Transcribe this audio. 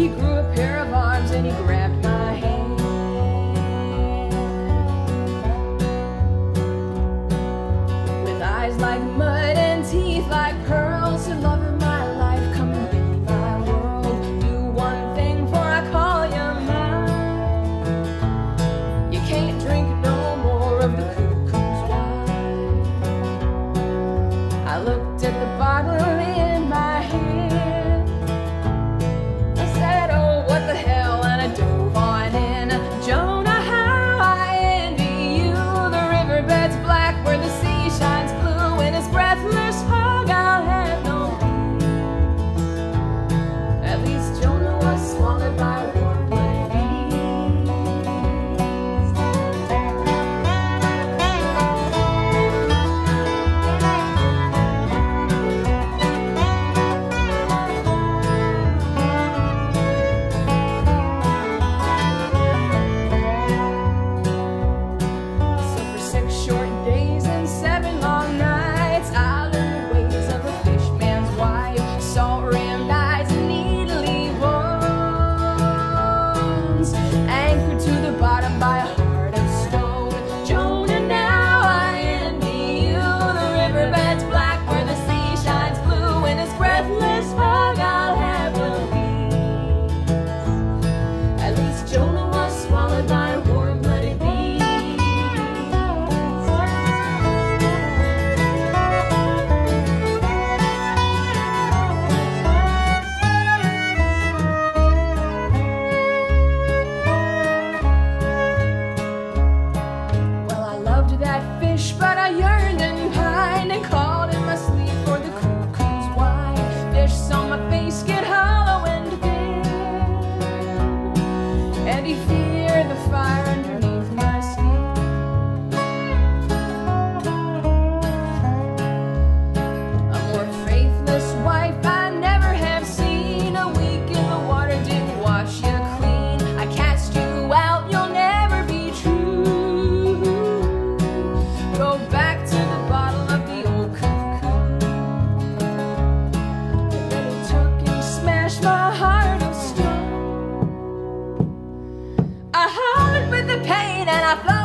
He grew up here and I fly.